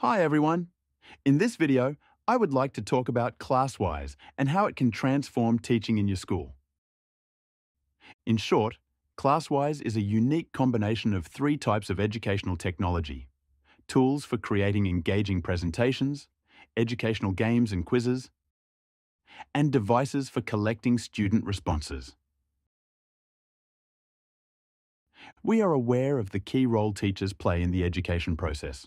Hi everyone! In this video, I would like to talk about ClassWise and how it can transform teaching in your school. In short, ClassWise is a unique combination of three types of educational technology. Tools for creating engaging presentations, educational games and quizzes, and devices for collecting student responses. We are aware of the key role teachers play in the education process.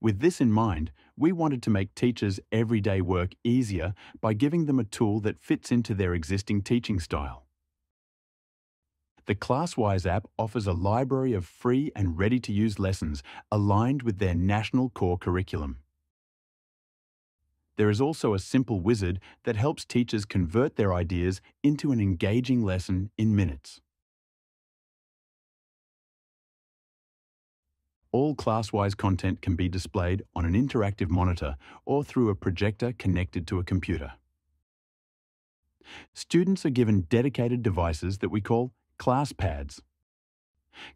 With this in mind, we wanted to make teachers' everyday work easier by giving them a tool that fits into their existing teaching style. The ClassWise app offers a library of free and ready-to-use lessons aligned with their national core curriculum. There is also a simple wizard that helps teachers convert their ideas into an engaging lesson in minutes. All ClassWise content can be displayed on an interactive monitor or through a projector connected to a computer. Students are given dedicated devices that we call ClassPads.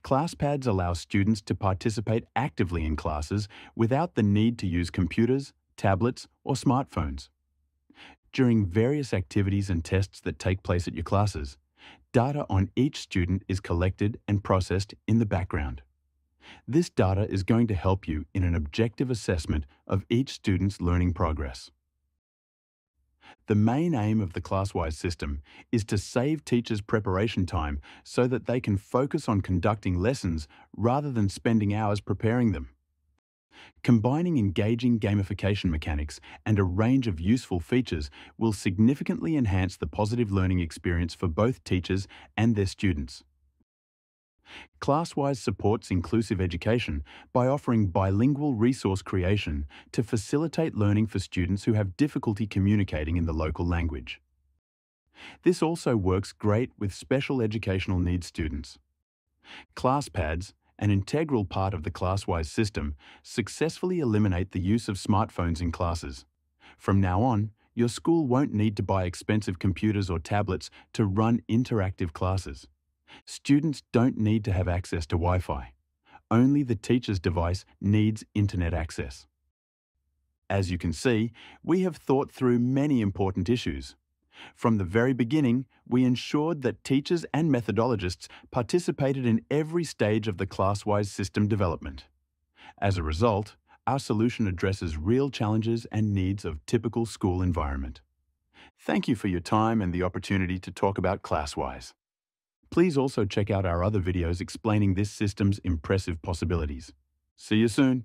ClassPads allow students to participate actively in classes without the need to use computers, tablets or smartphones. During various activities and tests that take place at your classes, data on each student is collected and processed in the background. This data is going to help you in an objective assessment of each student's learning progress. The main aim of the ClassWise system is to save teachers preparation time so that they can focus on conducting lessons rather than spending hours preparing them. Combining engaging gamification mechanics and a range of useful features will significantly enhance the positive learning experience for both teachers and their students. ClassWise supports inclusive education by offering bilingual resource creation to facilitate learning for students who have difficulty communicating in the local language. This also works great with special educational needs students. ClassPads, an integral part of the ClassWise system, successfully eliminate the use of smartphones in classes. From now on, your school won't need to buy expensive computers or tablets to run interactive classes. Students don't need to have access to Wi-Fi. Only the teacher's device needs internet access. As you can see, we have thought through many important issues. From the very beginning, we ensured that teachers and methodologists participated in every stage of the ClassWise system development. As a result, our solution addresses real challenges and needs of typical school environment. Thank you for your time and the opportunity to talk about ClassWise. Please also check out our other videos explaining this system's impressive possibilities. See you soon!